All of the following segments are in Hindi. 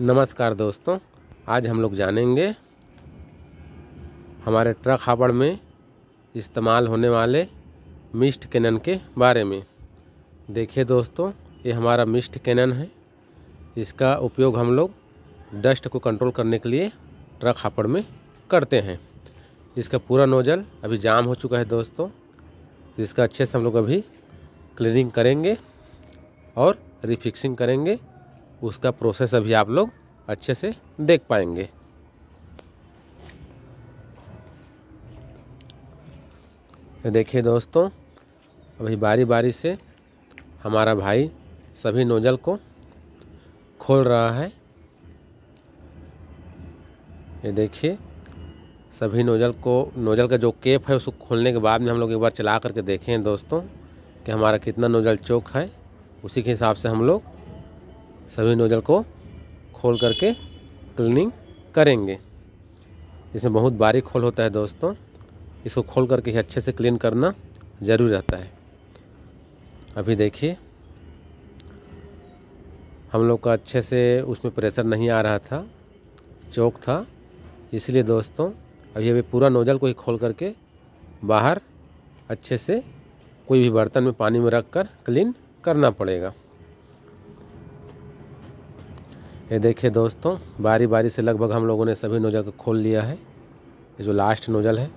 नमस्कार दोस्तों, आज हम लोग जानेंगे हमारे ट्रक हापड़ में इस्तेमाल होने वाले मिस्ट कैनन के बारे में। देखिए दोस्तों, ये हमारा मिस्ट कैनन है। इसका उपयोग हम लोग डस्ट को कंट्रोल करने के लिए ट्रक हापड़ में करते हैं। इसका पूरा नोजल अभी जाम हो चुका है दोस्तों। इसका अच्छे से हम लोग अभी क्लीनिंग करेंगे और रिफिक्सिंग करेंगे। उसका प्रोसेस अभी आप लोग अच्छे से देख पाएँगे। देखिए दोस्तों, अभी बारी बारी से हमारा भाई सभी नोजल को खोल रहा है। ये देखिए, सभी नोजल को, नोजल का जो केप है उसको खोलने के बाद में हम लोग एक बार चला करके देखें दोस्तों कि हमारा कितना नोजल चौक है। उसी के हिसाब से हम लोग सभी नोजल को खोल करके क्लीनिंग करेंगे। इसमें बहुत बारीक खोल होता है दोस्तों। इसको खोल करके ही अच्छे से क्लीन करना ज़रूरी रहता है। अभी देखिए, हम लोग का अच्छे से उसमें प्रेशर नहीं आ रहा था, चौक था। इसलिए दोस्तों, अभी अभी पूरा नोजल को ही खोल करके बाहर अच्छे से कोई भी बर्तन में पानी में रख कर क्लीन करना पड़ेगा। ये देखिए दोस्तों बारी बारी से लगभग हम लोगों ने सभी नोजल को खोल लिया है। ये जो लास्ट नोजल है,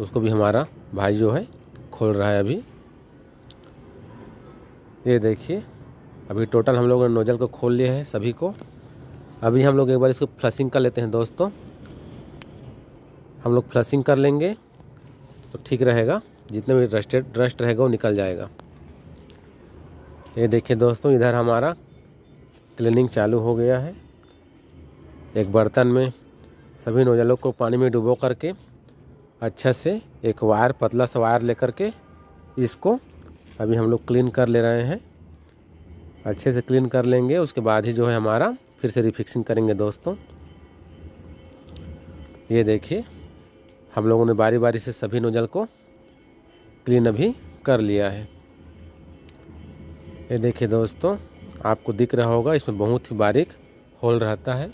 उसको भी हमारा भाई जो है, खोल रहा है अभी। ये देखिए, अभी टोटल हम लोगों ने नोजल को खोल लिया है सभी को। अभी हम लोग एक बार इसको फ्लशिंग कर लेते हैं दोस्तों। हम लोग फ्लशिंग कर लेंगे तो ठीक रहेगा। जितने भी रस्टेड रस्ट रहेगा, वो निकल जाएगा। ये देखिए दोस्तों, इधर हमारा क्लीनिंग चालू हो गया है। एक बर्तन में सभी नोजलों को पानी में डुबो करके अच्छा से एक वायर, पतला सा वायर लेकर के इसको अभी हम लोग क्लीन कर ले रहे हैं। अच्छे से क्लीन कर लेंगे। उसके बाद ही जो है हमारा फिर से रिफिक्सिंग करेंगे दोस्तों। ये देखिए, हम लोगों ने बारी बारी से सभी नोजल को क्लीन अभी कर लिया है। ये देखिए दोस्तों आपको दिख रहा होगा, इसमें बहुत ही बारीक होल रहता है,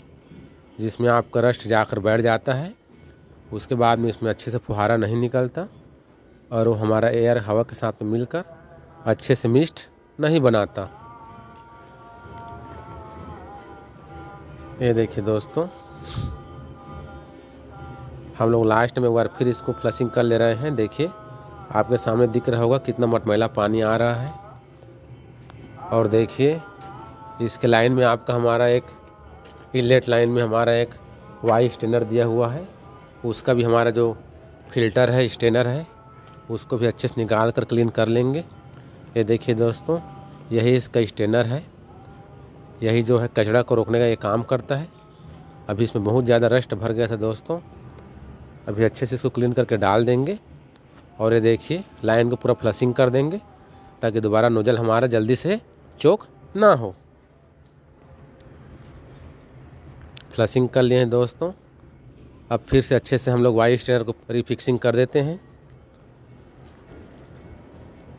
जिसमें आपका रस्ट जाकर बैठ जाता है। उसके बाद में इसमें अच्छे से फुहारा नहीं निकलता और वो हमारा एयर हवा के साथ में मिलकर अच्छे से मिस्ट नहीं बनाता। ये देखिए दोस्तों, हम लोग लास्ट में एक बार फिर इसको फ्लशिंग कर ले रहे हैं। देखिए, आपके सामने दिख रहा होगा कितना मटमैला पानी आ रहा है। और देखिए इसके लाइन में आपका हमारा एक इलेट लाइन में हमारा एक वाई स्टेनर दिया हुआ है। उसका भी हमारा जो फ़िल्टर है, स्टेनर है, उसको भी अच्छे से निकाल कर क्लीन कर लेंगे। ये देखिए दोस्तों, यही इसका स्टेनर है। यही जो है कचरा को रोकने का ये काम करता है। अभी इसमें बहुत ज़्यादा रस्ट भर गया था दोस्तों। अभी अच्छे से इसको क्लीन करके डाल देंगे। और ये देखिए, लाइन को पूरा फ्लशिंग कर देंगे, ताकि दोबारा नोजल हमारा जल्दी से चोक ना हो। फ्लशिंग कर लिए हैं दोस्तों। अब फिर से अच्छे से हम लोग वाई स्टेनर को रिफिक्सिंग कर देते हैं।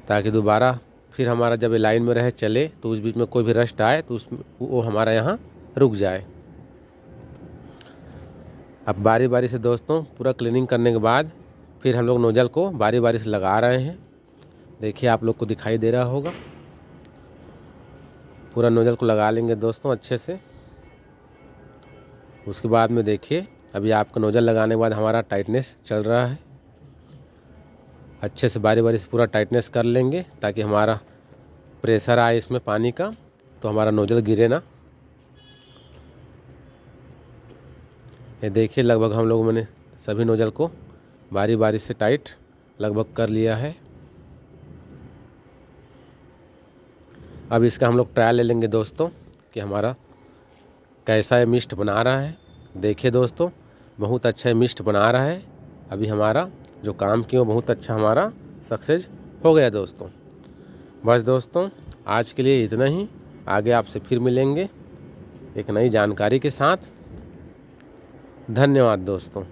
ताकि दोबारा फिर हमारा जब लाइन में रहे, चले तो उस बीच में कोई भी रस्ट आए तो उस वो हमारा यहाँ रुक जाए। अब बारी बारी से दोस्तों, पूरा क्लीनिंग करने के बाद फिर हम लोग नोजल को बारी बारी से लगा रहे हैं। देखिए, आप लोग को दिखाई दे रहा होगा। पूरा नोजल को लगा लेंगे दोस्तों अच्छे से। उसके बाद में देखिए, अभी आपका नोजल लगाने के बाद हमारा टाइटनेस चल रहा है। अच्छे से बारी बारी से पूरा टाइटनेस कर लेंगे ताकि हमारा प्रेशर आए इसमें पानी का तो हमारा नोजल गिरे ना। ये देखिए, लगभग हम लोगों ने सभी नोजल को बारी बारी से टाइट लगभग कर लिया है। अब इसका हम लोग ट्रायल ले लेंगे दोस्तों, कि हमारा कैसा है मिष्ट बना रहा है? देखिए दोस्तों, बहुत अच्छा मिष्ट बना रहा है। अभी हमारा जो काम किया बहुत अच्छा हमारा सक्सेस हो गया दोस्तों। बस दोस्तों, आज के लिए इतना ही। आगे आपसे फिर मिलेंगे एक नई जानकारी के साथ। धन्यवाद दोस्तों।